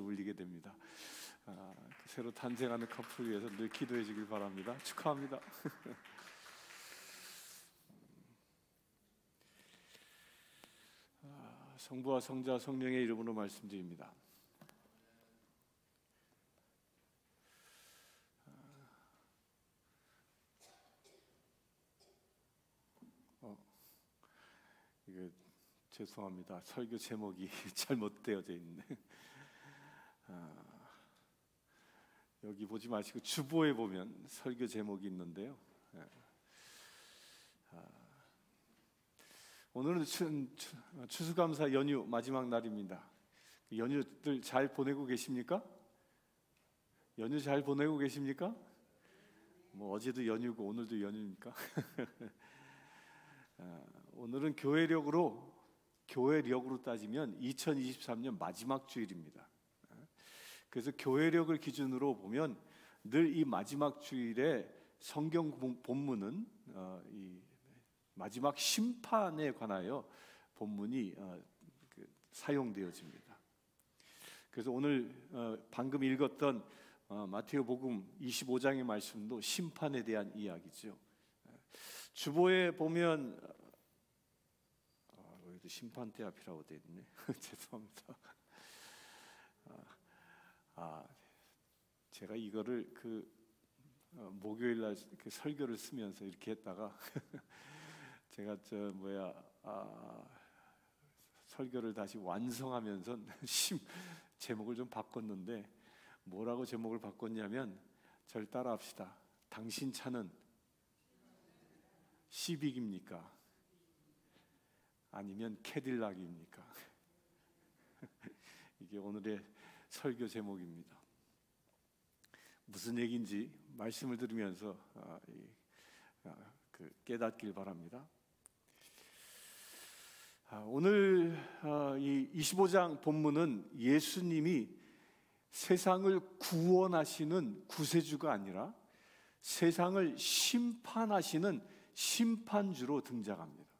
울리게 됩니다. 아, 새로 탄생하는 커플 위해서 늘 기도해 주길 바랍니다. 축하합니다. 아, 성부와 성자 성령의 이름으로 말씀드립니다. 어, 이게 죄송합니다. 설교 제목이 잘못 되어져 있네. 아, 여기 보지 마시고 주보에 보면 설교 제목이 있는데요. 예. 아, 오늘은 추, 추 수감사 연휴 마지막 날입니다. 연휴들 잘 보내고 계십니까? 연휴 잘 보내고 계십니까? 뭐 어제도 연휴고 오늘도 연휴니까. 아, 오늘은 교회력으로 교회력으로 따지면 2023년 마지막 주일입니다. 그래서 교회력을 기준으로 보면 늘 이 마지막 주일에 성경 본문은 어, 이 마지막 심판에 관하여 본문이 어, 그 사용되어집니다. 그래서 오늘 어, 방금 읽었던 어, 마테오 복음 25장의 말씀도 심판에 대한 이야기죠. 주보에 보면 아, 여기도 심판대 앞이라고 돼 있네. 죄송합니다. 아, 제가 이거를 그 어, 목요일 날 그 설교를 쓰면서 이렇게 했다가 제가 저 뭐야 아, 설교를 다시 완성하면서 심 제목을 좀 바꿨는데 뭐라고 제목을 바꿨냐면 절 따라합시다. 당신 차는 시빅입니까? 아니면 캐딜락입니까? 이게 오늘의 설교 제목입니다. 무슨 얘기인지 말씀을 들으면서 아, 아, 그 깨닫길 바랍니다. 아, 오늘 이 25장 본문은 예수님이 세상을 구원하시는 구세주가 아니라 세상을 심판하시는 심판주로 등장합니다.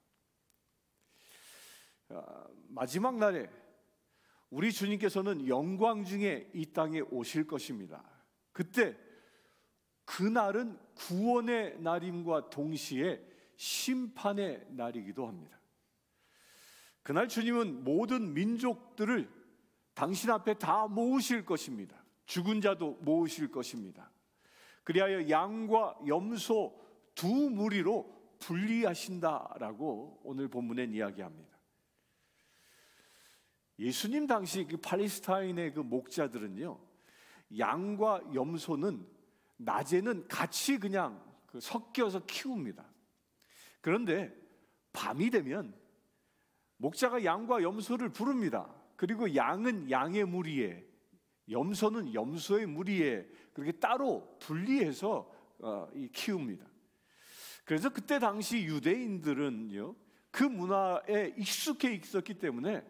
마지막 날에 우리 주님께서는 영광 중에 이 땅에 오실 것입니다. 그때 그날은 구원의 날임과 동시에 심판의 날이기도 합니다. 그날 주님은 모든 민족들을 당신 앞에 다 모으실 것입니다. 죽은 자도 모으실 것입니다. 그리하여 양과 염소 두 무리로 분리하신다라고 오늘 본문엔 이야기합니다. 예수님 당시 그 팔레스타인의 그 목자들은요, 양과 염소는 낮에는 같이 그냥 그 섞여서 키웁니다. 그런데 밤이 되면 목자가 양과 염소를 부릅니다. 그리고 양은 양의 무리에, 염소는 염소의 무리에 그렇게 따로 분리해서 어, 키웁니다. 그래서 그때 당시 유대인들은요, 그 문화에 익숙해 있었기 때문에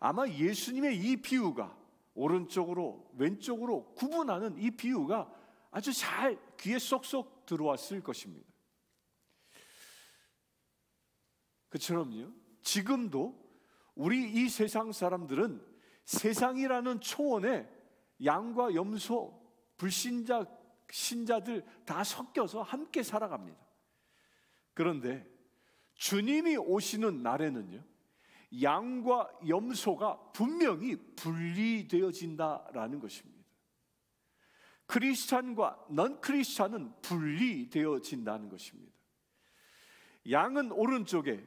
아마 예수님의 이 비유가 오른쪽으로 왼쪽으로 구분하는 이 비유가 아주 잘 귀에 쏙쏙 들어왔을 것입니다. 그처럼요. 지금도 우리 이 세상 사람들은 세상이라는 초원에 양과 염소, 불신자, 신자들 다 섞여서 함께 살아갑니다. 그런데 주님이 오시는 날에는요, 양과 염소가 분명히 분리되어진다라는 것입니다. 크리스찬과 넌 크리스찬은 분리되어진다는 것입니다. 양은 오른쪽에,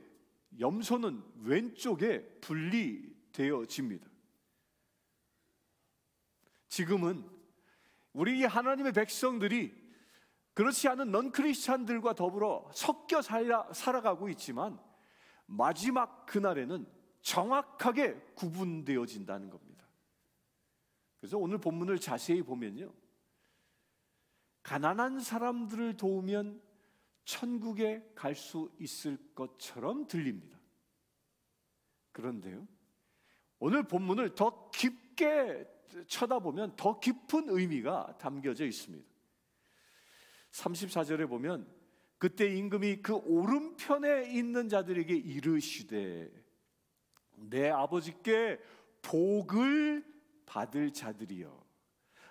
염소는 왼쪽에 분리되어집니다. 지금은 우리 하나님의 백성들이 그렇지 않은 넌 크리스찬들과 더불어 섞여 살아, 살아가고 있지만 마지막 그날에는 정확하게 구분되어진다는 겁니다. 그래서 오늘 본문을 자세히 보면요. 가난한 사람들을 도우면 천국에 갈 수 있을 것처럼 들립니다. 그런데요. 오늘 본문을 더 깊게 쳐다보면 더 깊은 의미가 담겨져 있습니다. 34절에 보면 그때 임금이 그 오른편에 있는 자들에게 이르시되 내 아버지께 복을 받을 자들이여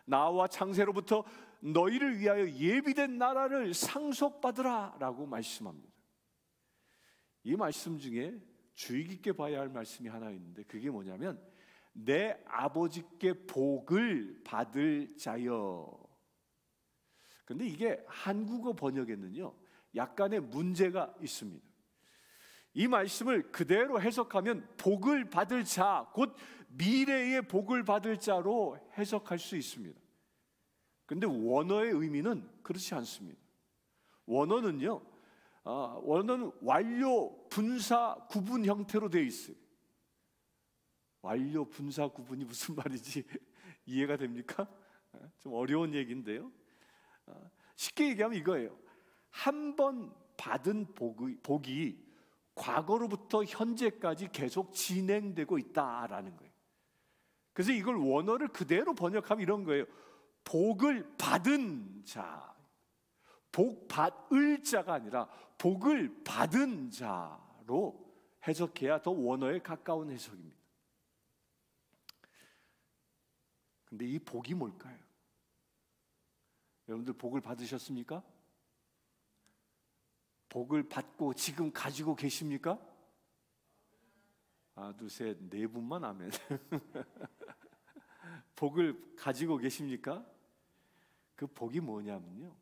나와 창세로부터 너희를 위하여 예비된 나라를 상속받으라라고 말씀합니다. 이 말씀 중에 주의 깊게 봐야 할 말씀이 하나 있는데 그게 뭐냐면 내 아버지께 복을 받을 자여. 근데 이게 한국어 번역에는요, 약간의 문제가 있습니다. 이 말씀을 그대로 해석하면 복을 받을 자, 곧 미래의 복을 받을 자로 해석할 수 있습니다. 근데 원어의 의미는 그렇지 않습니다. 원어는요, 아, 원어는 완료 분사 구분 형태로 되어 있어요. 완료 분사 구분이 무슨 말인지 이해가 됩니까? 아, 좀 어려운 얘기인데요. 아, 쉽게 얘기하면 이거예요. 한 번 받은 복이, 복이 과거로부터 현재까지 계속 진행되고 있다라는 거예요. 그래서 이걸 원어를 그대로 번역하면 이런 거예요. 복을 받은 자. 복 받을 자가 아니라 복을 받은 자로 해석해야 더 원어에 가까운 해석입니다. 근데 이 복이 뭘까요? 여러분들 복을 받으셨습니까? 복을 받고 지금 가지고 계십니까? 하나, 둘, 셋, 네 분만 아멘. 복을 가지고 계십니까? 그 복이 뭐냐면요.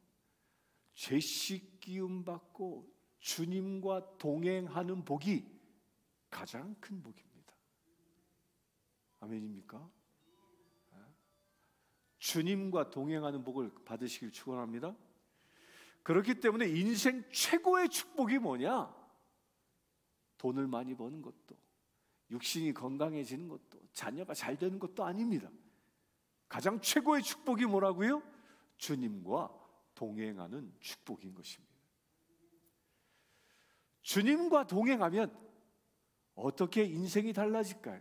죄 씻기움 받고 주님과 동행하는 복이 가장 큰 복입니다. 아멘입니까? 주님과 동행하는 복을 받으시길 축원합니다. 그렇기 때문에 인생 최고의 축복이 뭐냐? 돈을 많이 버는 것도, 육신이 건강해지는 것도, 자녀가 잘 되는 것도 아닙니다. 가장 최고의 축복이 뭐라고요? 주님과 동행하는 축복인 것입니다. 주님과 동행하면 어떻게 인생이 달라질까요?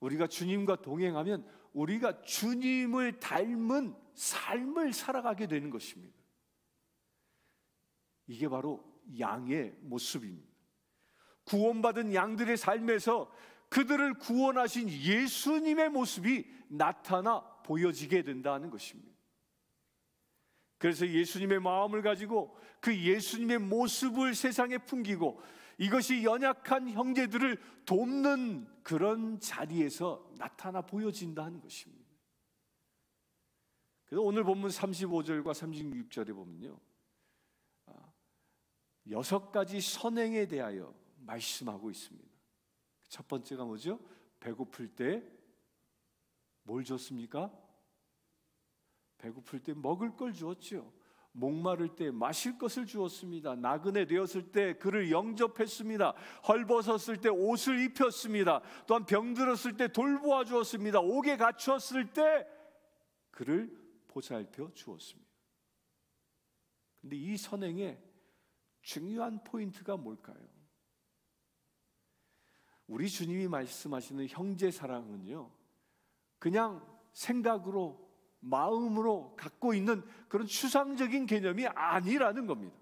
우리가 주님과 동행하면 우리가 주님을 닮은 삶을 살아가게 되는 것입니다. 이게 바로 양의 모습입니다. 구원받은 양들의 삶에서 그들을 구원하신 예수님의 모습이 나타나 보여지게 된다는 것입니다. 그래서 예수님의 마음을 가지고 그 예수님의 모습을 세상에 풍기고 이것이 연약한 형제들을 돕는 그런 자리에서 나타나 보여진다 는 것입니다. 그래서 오늘 본문 35절과 36절에 보면요. 아, 여섯 가지 선행에 대하여 말씀하고 있습니다. 첫 번째가 뭐죠? 배고플 때 뭘 줬습니까? 배고플 때 먹을 걸 주었지요. 목마를 때 마실 것을 주었습니다. 나그네 되었을 때 그를 영접했습니다. 헐벗었을 때 옷을 입혔습니다. 또한 병들었을 때 돌보아 주었습니다. 옥에 갇혔을 때 그를 보살펴 주었습니다. 근데 이 선행에 중요한 포인트가 뭘까요? 우리 주님이 말씀하시는 형제 사랑은요, 그냥 생각으로 마음으로 갖고 있는 그런 추상적인 개념이 아니라는 겁니다.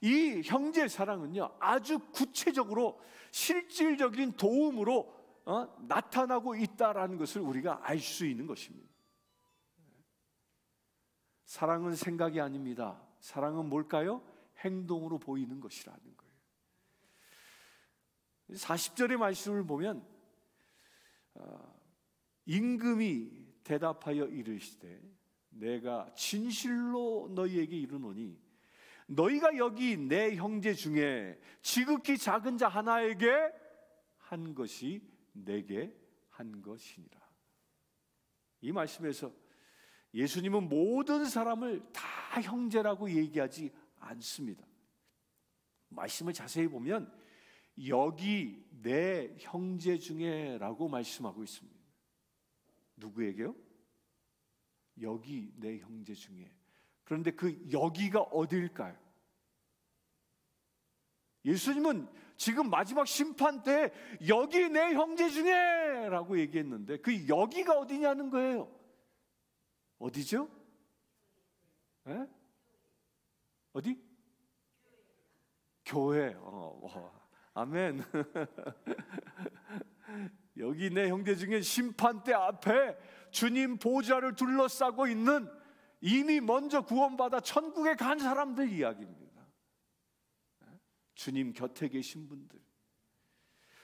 이 형제 사랑은요, 아주 구체적으로 실질적인 도움으로 어? 나타나고 있다라는 것을 우리가 알 수 있는 것입니다. 사랑은 생각이 아닙니다. 사랑은 뭘까요? 행동으로 보이는 것이라는 거예요. 40절의 말씀을 보면 어, 임금이 대답하여 이르시되 내가 진실로 너희에게 이르노니 너희가 여기 내 형제 중에 지극히 작은 자 하나에게 한 것이 내게 한 것이니라. 이 말씀에서 예수님은 모든 사람을 다 형제라고 얘기하지 않습니다. 말씀을 자세히 보면 여기 내 형제 중에라고 말씀하고 있습니다. 누구에게요? 여기 내 형제 중에. 그런데 그 여기가 어디일까요? 예수님은 지금 마지막 심판 때 여기 내 형제 중에 라고 얘기했는데 그 여기가 어디냐는 거예요. 어디죠? 에? 어디? 교회. 어, 와, 아멘. 여기 내 형제 중에 심판대 앞에 주님 보좌를 둘러싸고 있는 이미 먼저 구원받아 천국에 간 사람들 이야기입니다. 주님 곁에 계신 분들.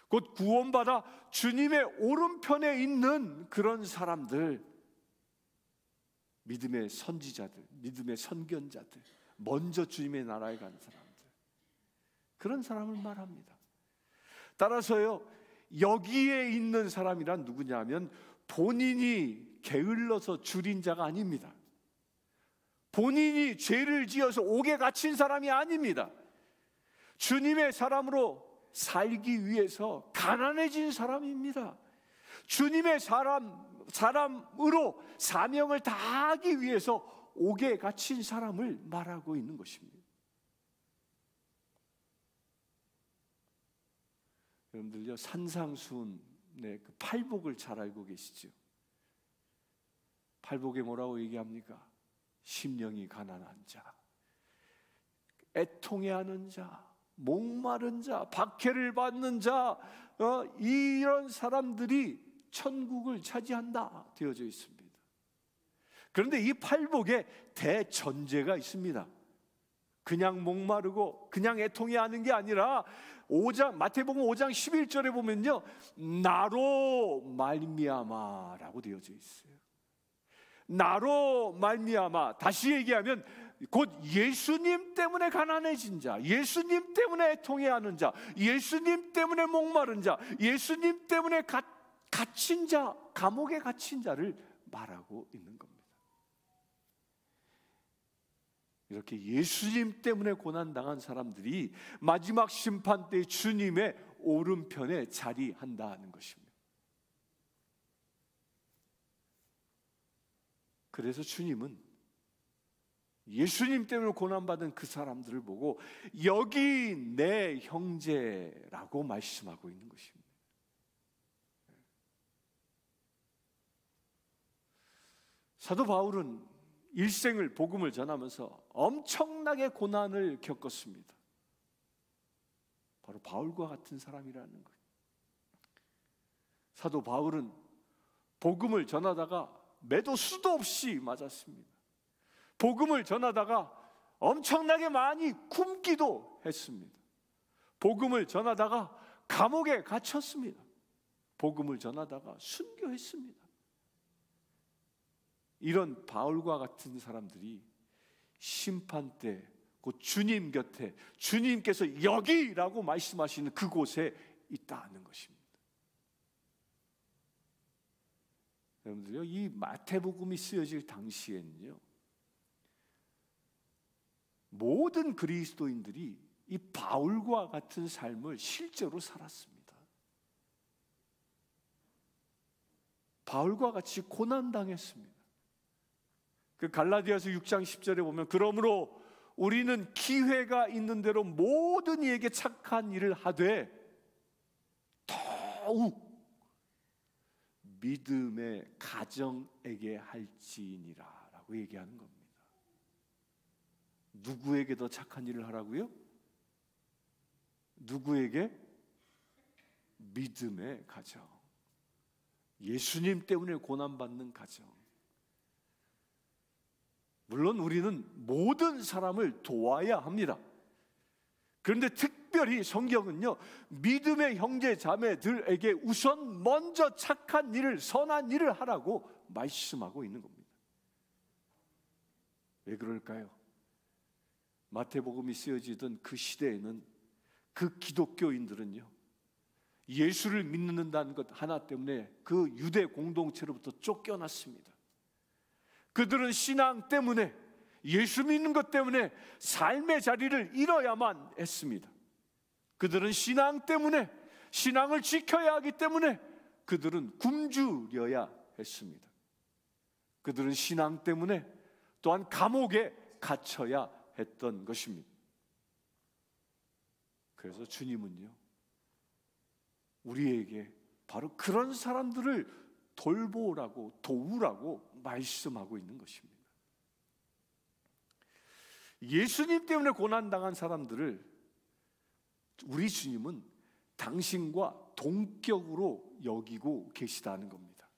곧 구원받아 주님의 오른편에 있는 그런 사람들. 믿음의 선지자들, 믿음의 선견자들, 먼저 주님의 나라에 간 사람들. 그런 사람을 말합니다. 따라서요, 여기에 있는 사람이란 누구냐면 본인이 게을러서 줄인 자가 아닙니다. 본인이 죄를 지어서 옥에 갇힌 사람이 아닙니다. 주님의 사람으로 살기 위해서 가난해진 사람입니다. 주님의 사람, 사람으로 사명을 다하기 위해서 옥에 갇힌 사람을 말하고 있는 것입니다. 여러분들요, 산상수훈의 그 팔복을 잘 알고 계시죠? 팔복에 뭐라고 얘기합니까? 심령이 가난한 자, 애통해하는 자, 목마른 자, 박해를 받는 자, 어, 이런 사람들이 천국을 차지한다 되어져 있습니다. 그런데 이 팔복에 대전제가 있습니다. 그냥 목마르고 그냥 애통해하는 게 아니라 5장 마태복음 5장 11절에 보면요. 나로 말미암아라고 되어져 있어요. 나로 말미암아 다시 얘기하면 곧 예수님 때문에 가난해진 자, 예수님 때문에 통해 하는 자, 예수님 때문에 목마른 자, 예수님 때문에 가, 갇힌 자, 감옥에 갇힌 자를 말하고 있는 겁니다. 이렇게 예수님 때문에 고난당한 사람들이 마지막 심판 때 주님의 오른편에 자리한다는 것입니다. 그래서 주님은 예수님 때문에 고난받은 그 사람들을 보고 여기 내 형제라고 말씀하고 있는 것입니다. 사도 바울은 일생을 복음을 전하면서 엄청나게 고난을 겪었습니다. 바로 바울과 같은 사람이라는 거예요. 사도 바울은 복음을 전하다가 매도 수도 없이 맞았습니다. 복음을 전하다가 엄청나게 많이 굶기도 했습니다. 복음을 전하다가 감옥에 갇혔습니다. 복음을 전하다가 순교했습니다. 이런 바울과 같은 사람들이 심판 때, 곧 주님 곁에, 주님께서 여기라고 말씀하시는 그곳에 있다는 것입니다. 여러분들요, 이 마태복음이 쓰여질 당시에는요, 모든 그리스도인들이 이 바울과 같은 삶을 실제로 살았습니다. 바울과 같이 고난당했습니다. 그 갈라디아서 6장 10절에 보면 그러므로 우리는 기회가 있는 대로 모든 이에게 착한 일을 하되 더욱 믿음의 가정에게 할지니라 라고 얘기하는 겁니다. 누구에게 더 착한 일을 하라고요? 누구에게? 믿음의 가정. 예수님 때문에 고난받는 가정. 물론 우리는 모든 사람을 도와야 합니다. 그런데 특별히 성경은요, 믿음의 형제 자매들에게 우선 먼저 착한 일을, 선한 일을 하라고 말씀하고 있는 겁니다. 왜 그럴까요? 마태복음이 쓰여지던 그 시대에는 그 기독교인들은요, 예수를 믿는다는 것 하나 때문에 그 유대 공동체로부터 쫓겨났습니다. 그들은 신앙 때문에 예수 믿는 것 때문에 삶의 자리를 잃어야만 했습니다. 그들은 신앙 때문에 신앙을 지켜야 하기 때문에 그들은 굶주려야 했습니다. 그들은 신앙 때문에 또한 감옥에 갇혀야 했던 것입니다. 그래서 주님은요, 우리에게 바로 그런 사람들을 돌보라고 도우라고 말씀하고 있는 것입니다. 예수님 때문에 고난당한 사람들을 우리 주님은 당신과 동격으로 여기고 계시다는 겁니다.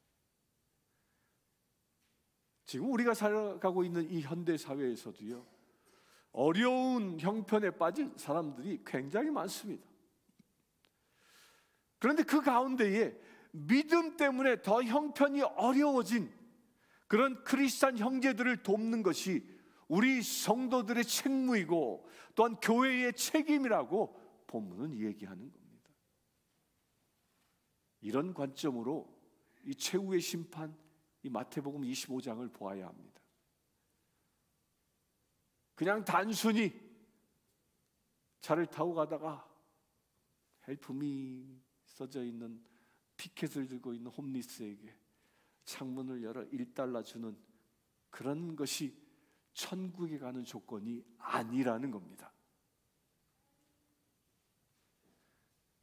지금 우리가 살아가고 있는 이 현대 사회에서도요, 어려운 형편에 빠진 사람들이 굉장히 많습니다. 그런데 그 가운데에 믿음 때문에 더 형편이 어려워진 그런 크리스찬 형제들을 돕는 것이 우리 성도들의 책무이고 또한 교회의 책임이라고 본문은 얘기하는 겁니다. 이런 관점으로 이 최후의 심판, 이 마태복음 25장을 보아야 합니다. 그냥 단순히 차를 타고 가다가 헬프미 써져 있는 피켓을 들고 있는 홈리스에게 창문을 열어 1달러 주는 그런 것이 천국에 가는 조건이 아니라는 겁니다.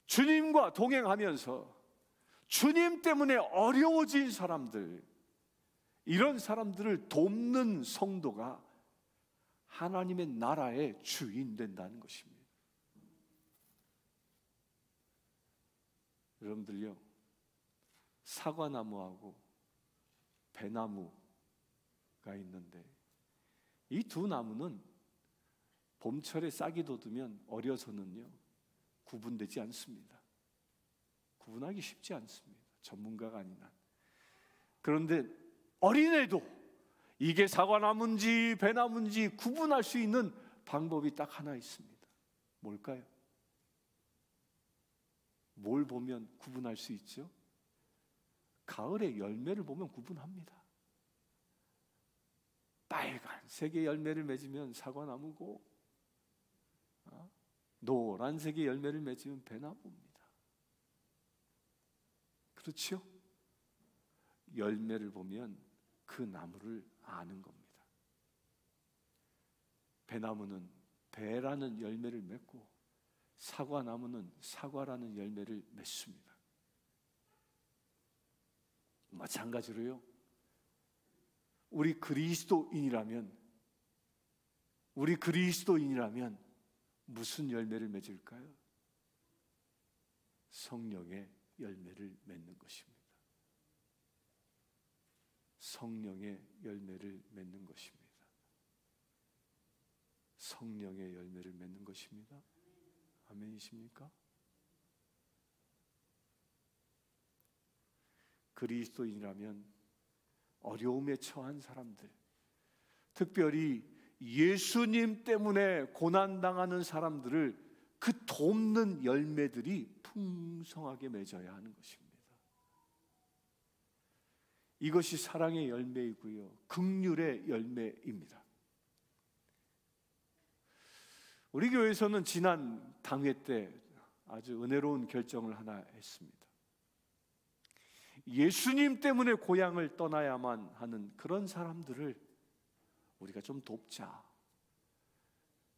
주님과 동행하면서 주님 때문에 어려워진 사람들, 이런 사람들을 돕는 성도가 하나님의 나라의 주인 된다는 것입니다. 여러분들요, 사과나무하고 배나무가 있는데 이 두 나무는 봄철에 싹이 돋으면 어려서는요 구분되지 않습니다. 구분하기 쉽지 않습니다. 전문가가 아닌 한. 그런데 어린애도 이게 사과나무인지 배나무인지 구분할 수 있는 방법이 딱 하나 있습니다. 뭘까요? 뭘 보면 구분할 수 있죠? 가을에 열매를 보면 구분합니다. 빨간색의 열매를 맺으면 사과나무고 어? 노란색의 열매를 맺으면 배나무입니다. 그렇죠? 열매를 보면 그 나무를 아는 겁니다. 배나무는 배라는 열매를 맺고 사과나무는 사과라는 열매를 맺습니다. 마찬가지로요. 우리 그리스도인이라면 우리 그리스도인이라면 무슨 열매를 맺을까요? 성령의 열매를 맺는 것입니다. 성령의 열매를 맺는 것입니다. 성령의 열매를 맺는 것입니다. 아멘이십니까? 그리스도인이라면 어려움에 처한 사람들, 특별히 예수님 때문에 고난당하는 사람들을 그 돕는 열매들이 풍성하게 맺어야 하는 것입니다. 이것이 사랑의 열매이고요. 극률의 열매입니다. 우리 교회에서는 지난 당회 때 아주 은혜로운 결정을 하나 했습니다. 예수님 때문에 고향을 떠나야만 하는 그런 사람들을 우리가 좀 돕자.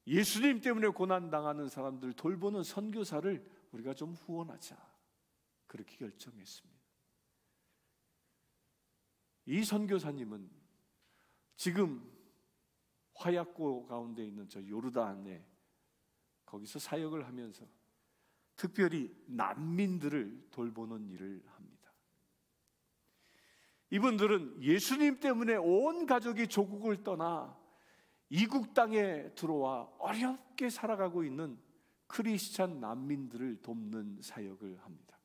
예수님 때문에 고난당하는 사람들 돌보는 선교사를 우리가 좀 후원하자. 그렇게 결정했습니다. 이 선교사님은 지금 화약고 가운데 있는 저 요르단에 거기서 사역을 하면서 특별히 난민들을 돌보는 일을. 이분들은 예수님 때문에 온 가족이 조국을 떠나 이국 땅에 들어와 어렵게 살아가고 있는 크리스찬 난민들을 돕는 사역을 합니다.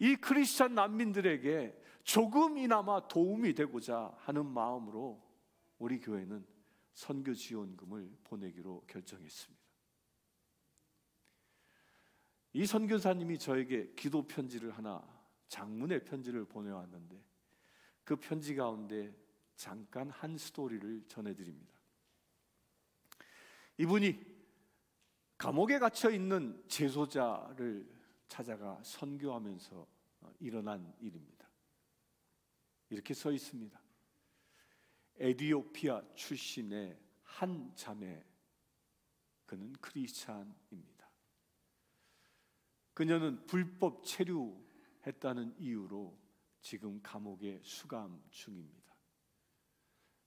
이 크리스찬 난민들에게 조금이나마 도움이 되고자 하는 마음으로 우리 교회는 선교 지원금을 보내기로 결정했습니다. 이 선교사님이 저에게 기도 편지를 하나 장문의 편지를 보내왔는데 그 편지 가운데 잠깐 한 스토리를 전해드립니다. 이분이 감옥에 갇혀 있는 재소자를 찾아가 선교하면서 일어난 일입니다. 이렇게 써 있습니다. 에디오피아 출신의 한 자매, 그는 크리스찬입니다. 그녀는 불법 체류 했다는 이유로 지금 감옥에 수감 중입니다.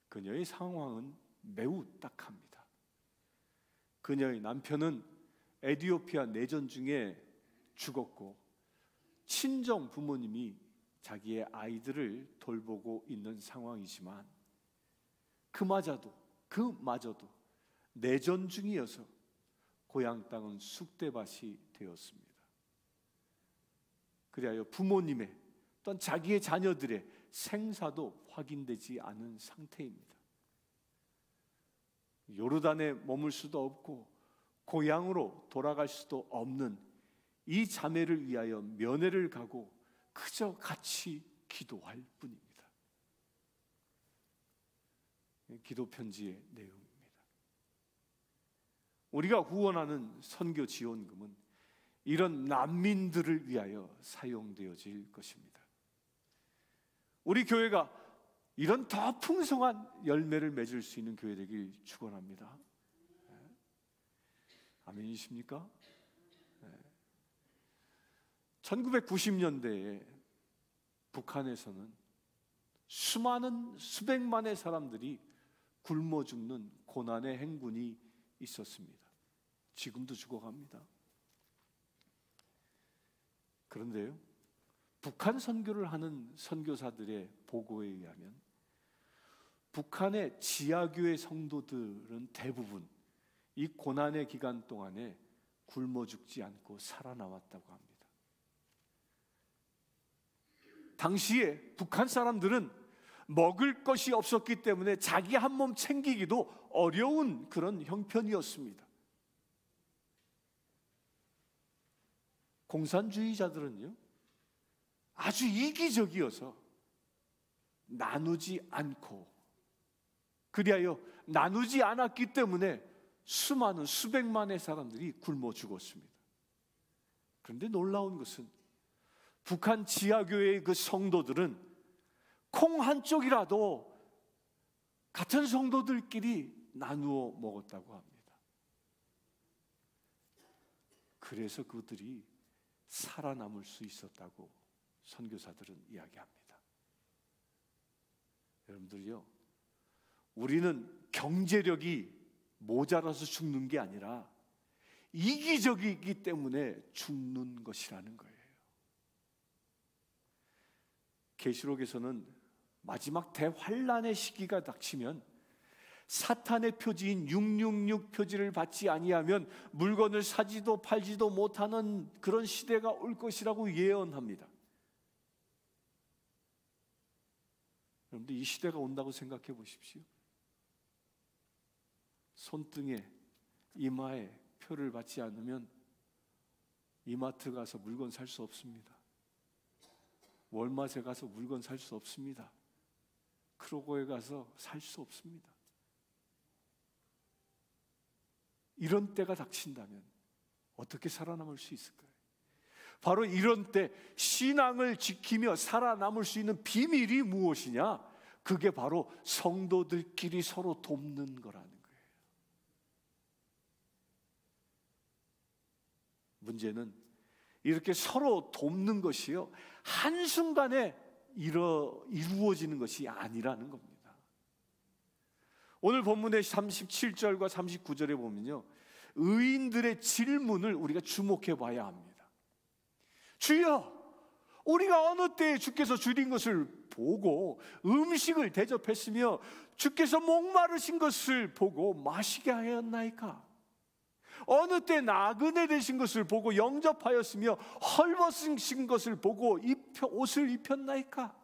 그녀의 상황은 매우 딱합니다. 그녀의 남편은 에디오피아 내전 중에 죽었고 친정 부모님이 자기의 아이들을 돌보고 있는 상황이지만 그마저도 그마저도 내전 중이어서 고향 땅은 쑥대밭이 되었습니다. 그리하여 부모님의 또한 자기의 자녀들의 생사도 확인되지 않은 상태입니다. 요르단에 머물 수도 없고 고향으로 돌아갈 수도 없는 이 자매를 위하여 면회를 가고 그저 같이 기도할 뿐입니다. 기도 편지의 내용입니다. 우리가 후원하는 선교 지원금은 이런 난민들을 위하여 사용되어질 것입니다. 우리 교회가 이런 더 풍성한 열매를 맺을 수 있는 교회 되길 축원합니다. 네. 아멘이십니까? 1990년대에 북한에서는 수많은 수백만의 사람들이 굶어 죽는 고난의 행군이 있었습니다. 지금도 죽어갑니다. 그런데요, 북한 선교를 하는 선교사들의 보고에 의하면 북한의 지하교회 성도들은 대부분 이 고난의 기간 동안에 굶어 죽지 않고 살아남았다고 합니다. 당시에 북한 사람들은 먹을 것이 없었기 때문에 자기 한 몸 챙기기도 어려운 그런 형편이었습니다. 공산주의자들은요, 아주 이기적이어서 나누지 않고, 그리하여 나누지 않았기 때문에 수많은 수백만의 사람들이 굶어 죽었습니다. 그런데 놀라운 것은 북한 지하교회의 그 성도들은 콩 한쪽이라도 같은 성도들끼리 나누어 먹었다고 합니다. 그래서 그들이 살아남을 수 있었다고 선교사들은 이야기합니다. 여러분들요, 우리는 경제력이 모자라서 죽는 게 아니라 이기적이기 때문에 죽는 것이라는 거예요. 계시록에서는 마지막 대환란의 시기가 닥치면 사탄의 표지인 666 표지를 받지 아니하면 물건을 사지도 팔지도 못하는 그런 시대가 올 것이라고 예언합니다. 여러분들 이 시대가 온다고 생각해 보십시오. 손등에 이마에 표를 받지 않으면 이마트 가서 물건 살 수 없습니다. 월마트에 가서 물건 살 수 없습니다. 크로고에 가서 살 수 없습니다. 이런 때가 닥친다면 어떻게 살아남을 수 있을까요? 바로 이런 때 신앙을 지키며 살아남을 수 있는 비밀이 무엇이냐? 그게 바로 성도들끼리 서로 돕는 거라는 거예요. 문제는 이렇게 서로 돕는 것이요. 한순간에 이루, 이루어지는 것이 아니라는 겁니다. 오늘 본문의 37절과 39절에 보면요. 의인들의 질문을 우리가 주목해 봐야 합니다. 주여, 우리가 어느 때에 주께서 줄인 것을 보고 음식을 대접했으며 주께서 목마르신 것을 보고 마시게 하였나이까? 어느 때 나그네 되신 것을 보고 영접하였으며 헐벗으신 것을 보고 입혀, 옷을 입혔나이까?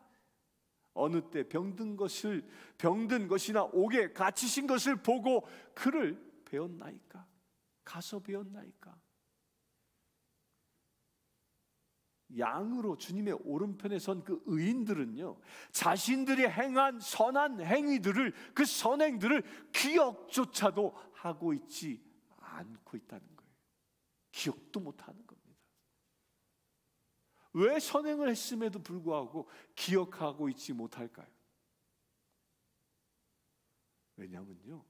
어느 때 병든 것을 병든 것이나 옥에 갇히신 것을 보고 그를 배웠나이까? 가서 배웠나이까? 양으로 주님의 오른편에 선 그 의인들은요, 자신들이 행한 선한 행위들을, 그 선행들을 기억조차도 하고 있지 않고 있다는 거예요. 기억도 못 하는. 왜 선행을 했음에도 불구하고 기억하고 있지 못할까요? 왜냐면요.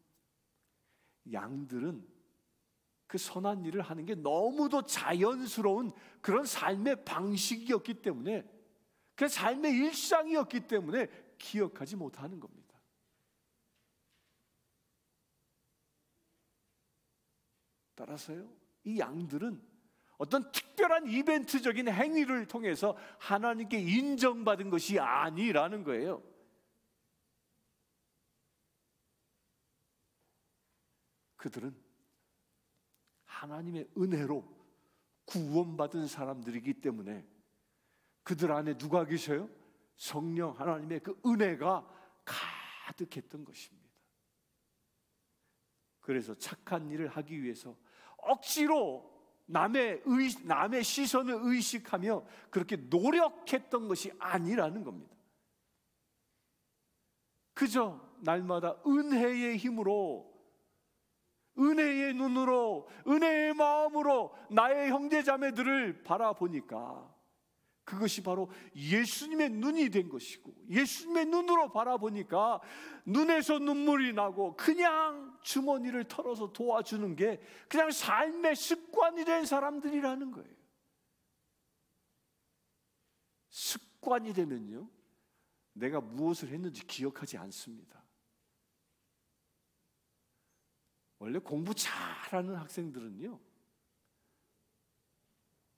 양들은 그 선한 일을 하는 게 너무도 자연스러운 그런 삶의 방식이었기 때문에 그 삶의 일상이었기 때문에 기억하지 못하는 겁니다. 따라서요, 이 양들은 어떤 특별한 이벤트적인 행위를 통해서 하나님께 인정받은 것이 아니라는 거예요. 그들은 하나님의 은혜로 구원받은 사람들이기 때문에 그들 안에 누가 계셔요? 성령 하나님의 그 은혜가 가득했던 것입니다. 그래서 착한 일을 하기 위해서 억지로 남의 의, 남의 시선을 의식하며 그렇게 노력했던 것이 아니라는 겁니다. 그저 날마다 은혜의 힘으로 은혜의 눈으로 은혜의 마음으로 나의 형제 자매들을 바라보니까 그것이 바로 예수님의 눈이 된 것이고 예수님의 눈으로 바라보니까 눈에서 눈물이 나고 그냥 주머니를 털어서 도와주는 게 그냥 삶의 습관이 된 사람들이라는 거예요. 습관이 되면요. 내가 무엇을 했는지 기억하지 않습니다. 원래 공부 잘하는 학생들은요.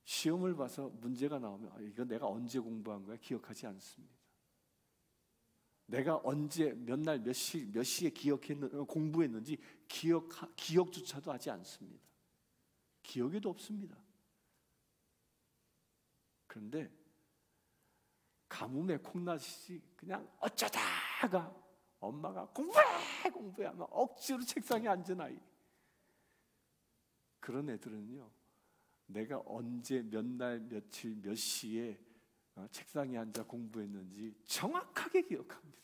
시험을 봐서 문제가 나오면 아, 이거 내가 언제 공부한 거야 기억하지 않습니다. 내가 언제 몇 날 몇 시 몇 시에 기억했는 어, 공부했는지 기억 기억조차도 하지 않습니다. 기억에도 없습니다. 그런데 가뭄에 콩나시 그냥 어쩌다가 엄마가 공부해 공부해 하면 억지로 책상에 앉은 아이 그런 애들은요 내가 언제 몇 날 며칠 몇 시에 어, 책상에 앉아 공부했는지 정확하게 기억합니다.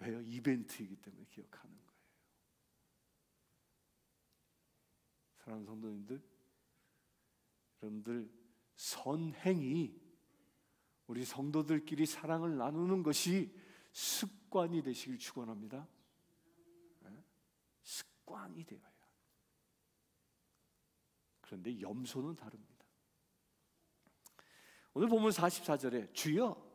왜요? 이벤트이기 때문에 기억하는 거예요. 사랑하는 성도님들, 여러분들 선행이 우리 성도들끼리 사랑을 나누는 것이 습관이 되시길 축원합니다. 네? 습관이 되어요. 그런데 염소는 다릅니다. 오늘 보면 44절에 주여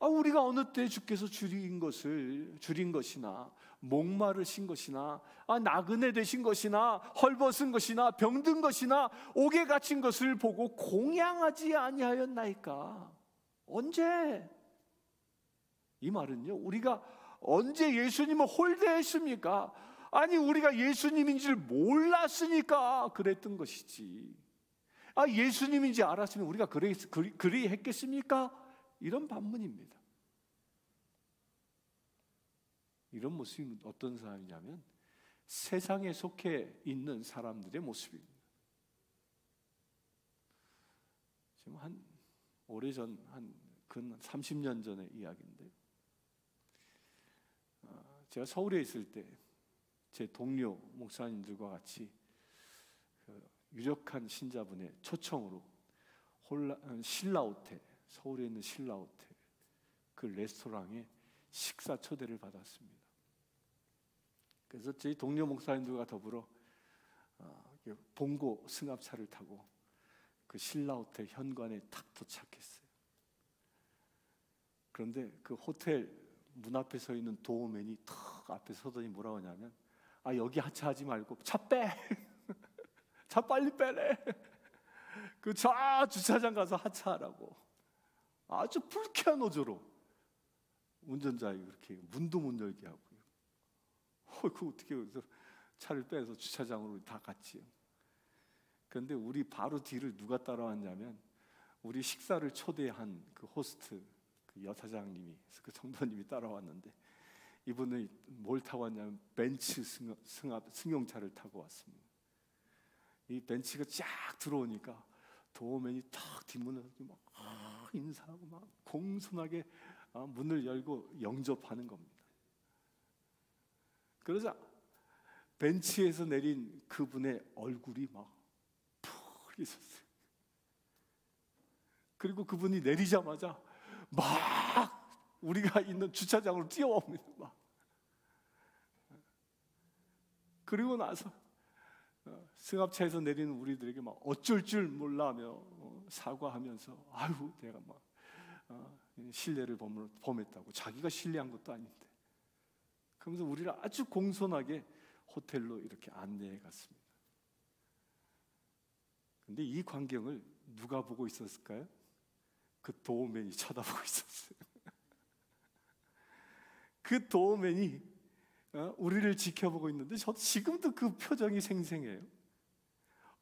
아, 우리가 어느 때 주께서 줄인 것을 줄인 것이나 목마르신 것이나 아, 나그네 되신 것이나 헐벗은 것이나 병든 것이나 옥에 갇힌 것을 보고 공양하지 아니하였나이까 언제 이 말은요 우리가 언제 예수님을 홀대했습니까? 아니 우리가 예수님인지를 몰랐으니까 그랬던 것이지. 아 예수님인지 알았으면 우리가 그리, 그리, 그리 했겠습니까? 이런 반문입니다. 이런 모습이 어떤 사람이냐면 세상에 속해 있는 사람들의 모습입니다. 지금 한 오래전 한 근 30년 전의 이야기인데 어, 제가 서울에 있을 때 제 동료 목사님들과 같이 그 유력한 신자분의 초청으로 어, 신라호텔 서울에 있는 신라호텔 그 레스토랑에 식사 초대를 받았습니다. 그래서 저희 동료 목사님들과 더불어 어, 봉고 승합차를 타고 그 신라호텔 현관에 탁 도착했어요. 그런데 그 호텔 문 앞에 서 있는 도어맨이 탁 앞에 서더니 뭐라고 하냐면 아 여기 하차하지 말고 차 빼. 차 빨리 빼래. 그저 주차장 가서 하차하라고. 아주 불쾌한 어조로 운전자에 그렇게 문도 못 열게 하고요. 어, 그 어떻게 여기서 차를 빼서 주차장으로 다 갔지요. 그런데 우리 바로 뒤를 누가 따라왔냐면 우리 식사를 초대한 그 호스트 그 여사장님이 그 성도님이 따라왔는데 이분은 뭘 타고 왔냐면 벤츠 승합, 승용차를 타고 왔습니다. 이 벤츠가 쫙 들어오니까 도어맨이 탁 뒷문을 막 아, 인사하고 막 공손하게 아, 문을 열고 영접하는 겁니다. 그러자 벤츠에서 내린 그분의 얼굴이 막 푸르셨어요. 그리고 그분이 내리자마자 막 우리가 있는 주차장으로 뛰어옵니다. 막 그리고 나서 어, 승합차에서 내리는 우리들에게 막 어쩔 줄 몰라며 어, 사과하면서 아유 내가 막 어, 신뢰를 범했다고 자기가 신뢰한 것도 아닌데 그러면서 우리를 아주 공손하게 호텔로 이렇게 안내해 갔습니다. 근데 이 광경을 누가 보고 있었을까요? 그 도우맨이 쳐다보고 있었어요. 그 도우맨이 어, 우리를 지켜보고 있는데 저 지금도 그 표정이 생생해요.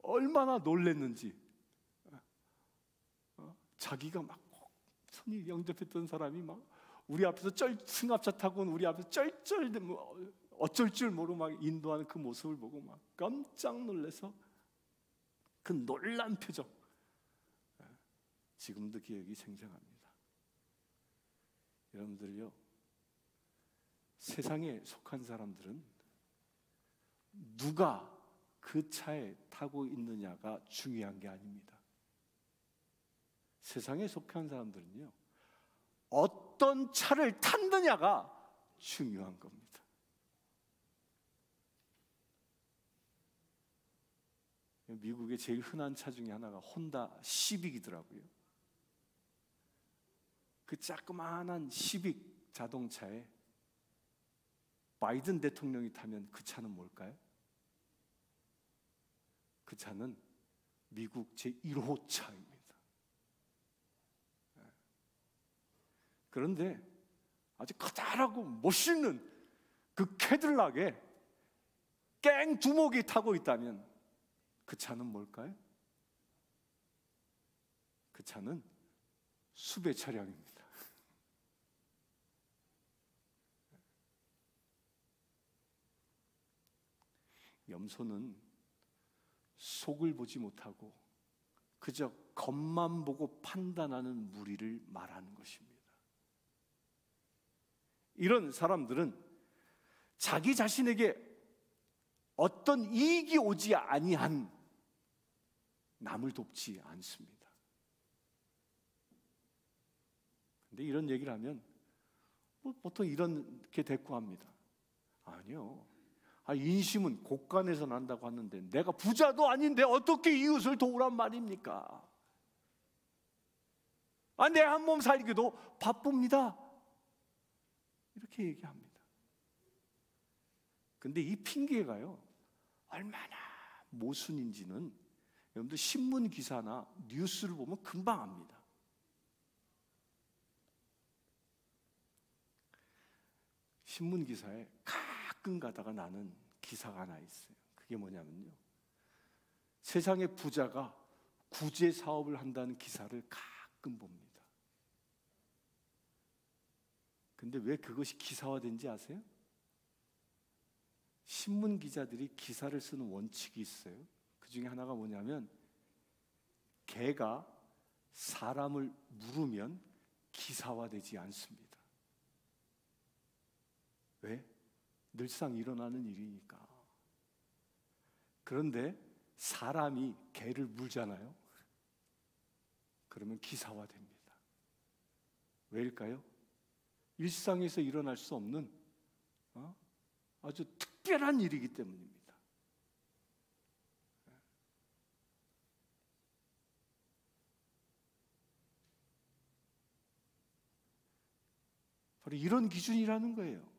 얼마나 놀랬는지 어, 자기가 막 손이 영접했던 사람이 막 우리 앞에서 쩔 승합차 타고 우리 앞에서 쩔쩔 뭐 어쩔 줄 모르고 막 인도하는 그 모습을 보고 막 깜짝 놀래서 그 놀란 표정 지금도 기억이 생생합니다. 여러분들요 세상에 속한 사람들은 누가 그 차에 타고 있느냐가 중요한 게 아닙니다. 세상에 속한 사람들은요, 어떤 차를 탔느냐가 중요한 겁니다. 미국의 제일 흔한 차 중에 하나가 혼다 시빅이더라고요. 그 자그마한 시빅 자동차에 바이든 대통령이 타면 그 차는 뭘까요? 그 차는 미국 제1호 차입니다. 예. 그런데 아주 커다랗고 멋있는 그 캐들락에 깽 두목이 타고 있다면 그 차는 뭘까요? 그 차는 수배 차량입니다. 염소는 속을 보지 못하고 그저 겉만 보고 판단하는 무리를 말하는 것입니다. 이런 사람들은 자기 자신에게 어떤 이익이 오지 아니한 남을 돕지 않습니다. 근데 이런 얘기를 하면 뭐 보통 이렇게 대꾸합니다. 아니요. 아, 인심은 곳간에서 난다고 하는데 내가 부자도 아닌데 어떻게 이웃을 도우란 말입니까? 아, 내 한 몸 살기도 바쁩니다. 이렇게 얘기합니다. 근데 이 핑계가요, 얼마나 모순인지는 여러분들 신문 기사나 뉴스를 보면 금방 압니다. 신문 기사에 가끔 가다가 나는 기사가 하나 있어요. 그게 뭐냐면요. 세상의 부자가 구제 사업을 한다는 기사를 가끔 봅니다. 근데 왜 그것이 기사화된지 아세요? 신문 기자들이 기사를 쓰는 원칙이 있어요. 그 중에 하나가 뭐냐면 개가 사람을 물으면 기사화되지 않습니다. 왜? 늘상 일어나는 일이니까. 그런데 사람이 개를 물잖아요. 그러면 기사화됩니다. 왜일까요? 일상에서 일어날 수 없는 어? 아주 특별한 일이기 때문입니다. 바로 이런 기준이라는 거예요.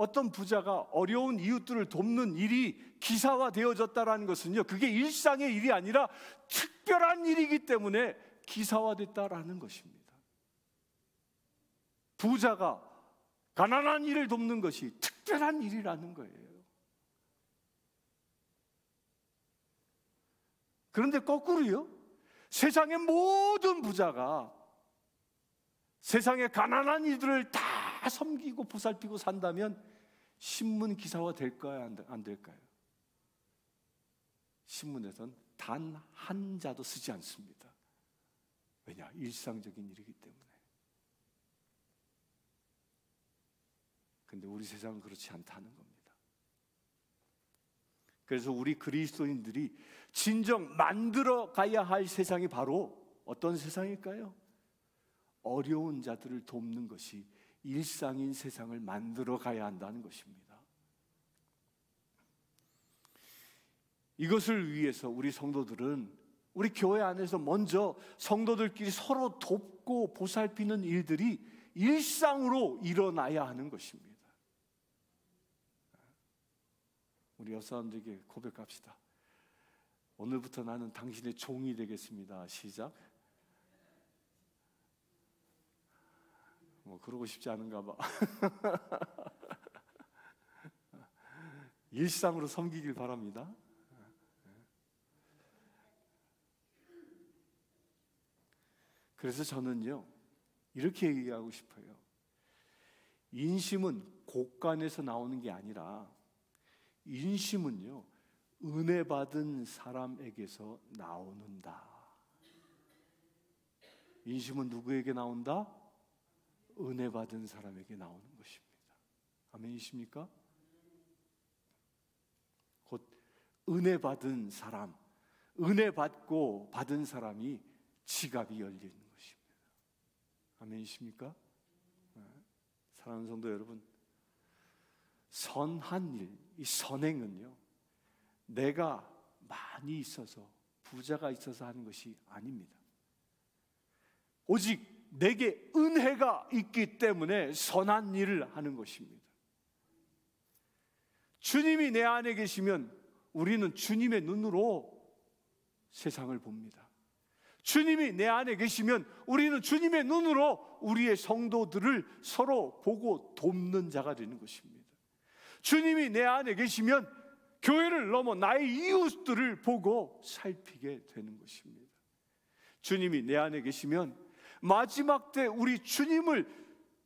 어떤 부자가 어려운 이웃들을 돕는 일이 기사화 되어졌다라는 것은요, 그게 일상의 일이 아니라 특별한 일이기 때문에 기사화됐다라는 것입니다. 부자가 가난한 일을 돕는 것이 특별한 일이라는 거예요. 그런데 거꾸로요, 세상의 모든 부자가 세상의 가난한 이들을 다 섬기고 보살피고 산다면 신문 기사화 될까요? 안 될까요? 신문에선 단 한 자도 쓰지 않습니다. 왜냐? 일상적인 일이기 때문에. 근데 우리 세상은 그렇지 않다는 겁니다. 그래서 우리 그리스도인들이 진정 만들어 가야 할 세상이 바로 어떤 세상일까요? 어려운 자들을 돕는 것이 일상인 세상을 만들어 가야 한다는 것입니다. 이것을 위해서 우리 성도들은 우리 교회 안에서 먼저 성도들끼리 서로 돕고 보살피는 일들이 일상으로 일어나야 하는 것입니다. 우리 옆 사람들에게 고백합시다. 오늘부터 나는 당신의 종이 되겠습니다. 시작. 뭐 그러고 싶지 않은가 봐. 일상으로 섬기길 바랍니다. 그래서 저는요, 이렇게 얘기하고 싶어요. 인심은 곳간에서 나오는 게 아니라, 인심은요, 은혜 받은 사람에게서 나오는다. 인심은 누구에게 나온다? 은혜 받은 사람에게 나오는 것입니다. 아멘이십니까? 곧 은혜 받은 사람, 은혜 받고 받은 사람이 지갑이 열리는 것입니다. 아멘이십니까? 네. 사랑하는 성도 여러분, 선한 일, 이 선행은요, 내가 많이 있어서 부자가 있어서 하는 것이 아닙니다. 오직 내게 은혜가 있기 때문에 선한 일을 하는 것입니다. 주님이 내 안에 계시면 우리는 주님의 눈으로 세상을 봅니다. 주님이 내 안에 계시면 우리는 주님의 눈으로 우리의 성도들을 서로 보고 돕는 자가 되는 것입니다. 주님이 내 안에 계시면 교회를 넘어 나의 이웃들을 보고 살피게 되는 것입니다. 주님이 내 안에 계시면 마지막 때 우리 주님을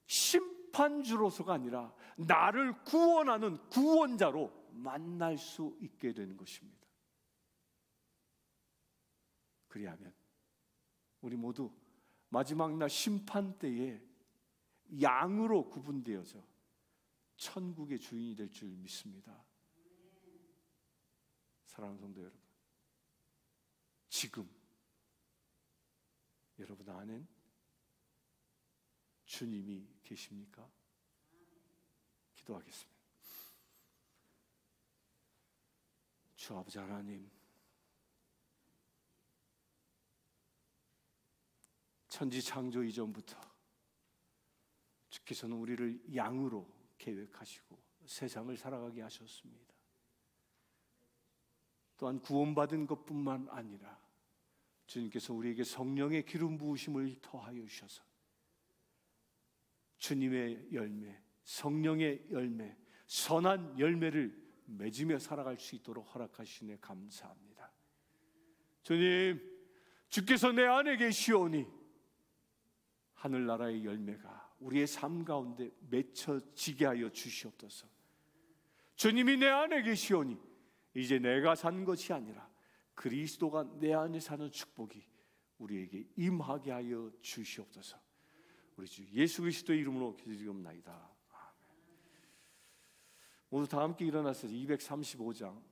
심판주로서가 아니라 나를 구원하는 구원자로 만날 수 있게 되는 것입니다. 그리하면 우리 모두 마지막 날 심판 때에 양으로 구분되어져 천국의 주인이 될 줄 믿습니다. 사랑하는 성도 여러분, 지금 여러분 안엔 주님이 계십니까? 기도하겠습니다. 주 아버지 하나님, 천지 창조 이전부터 주께서는 우리를 양으로 계획하시고 세상을 살아가게 하셨습니다. 또한 구원받은 것뿐만 아니라 주님께서 우리에게 성령의 기름 부으심을 더하여 주셔서 주님의 열매, 성령의 열매, 선한 열매를 맺으며 살아갈 수 있도록 허락하시네 감사합니다. 주님, 주께서 내 안에 계시오니 하늘나라의 열매가 우리의 삶 가운데 맺혀지게 하여 주시옵소서. 주님이 내 안에 계시오니 이제 내가 산 것이 아니라 그리스도가 내 안에 사는 축복이 우리에게 임하게 하여 주시옵소서. 우리 주 예수 그리스도의 이름으로 기도드리옵나이다. 아멘. 모두 다 함께 일어나서 235장